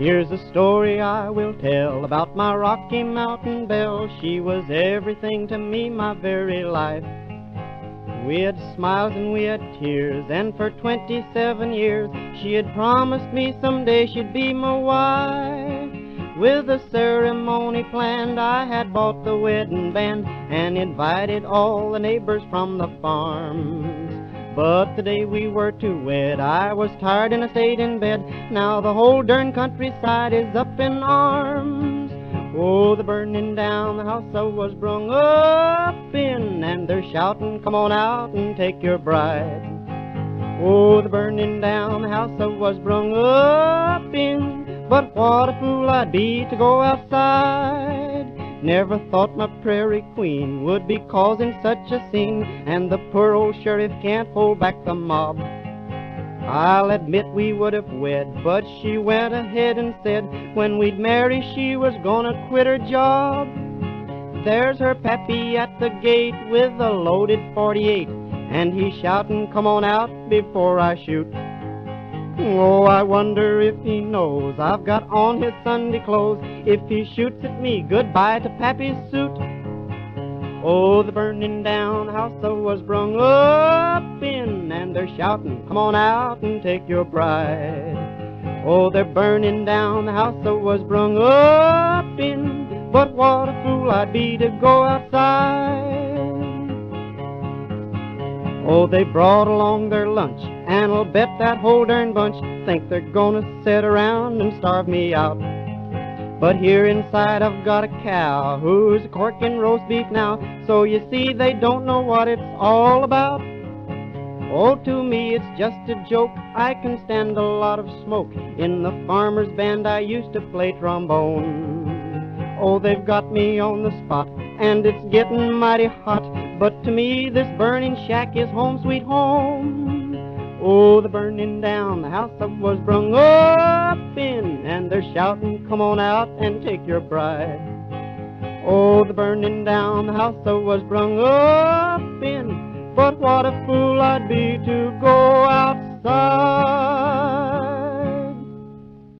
Here's a story I will tell about my Rocky Mountain Belle. She was everything to me, my very life. We had smiles and we had tears, and for 27 years she had promised me someday she'd be my wife. With a ceremony planned, I had bought the wedding band and invited all the neighbors from the farms. But the day we were to wed, I was tired and I stayed in bed. Now the whole darn countryside is up in arms. Oh, the burning down the house I was brung up in, and they're shouting, come on out and take your bride. Oh, the burning down the house I was brung up in, but what a fool I'd be to go outside. Never thought my prairie queen would be causing such a scene, and the poor old sheriff can't hold back the mob. I'll admit we would have wed, but she went ahead and said when we'd marry she was gonna quit her job. There's her pappy at the gate with a loaded 48, and he's shouting, come on out before I shoot. Oh, I wonder if he knows I've got on his Sunday clothes. If he shoots at me, goodbye to Pappy's suit. Oh, the burning down house I was brung up in, and they're shouting, come on out and take your bride. Oh, they're burning down the house I was brung up in, but what a fool I'd be to go outside. Oh, they brought along their lunch, and I'll bet that whole darn bunch think they're gonna sit around and starve me out. But here inside I've got a cow who's corking roast beef now, so you see they don't know what it's all about. Oh, to me it's just a joke, I can stand a lot of smoke. In the farmer's band I used to play trombone. Oh, they've got me on the spot, and it's getting mighty hot. But to me this burning shack is home sweet home. Oh, the burning down the house I was brung up in, and they're shouting, come on out and take your bride. Oh, the burning down the house I was brung up in, but what a fool I'd be to go.